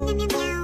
Meow meow meow.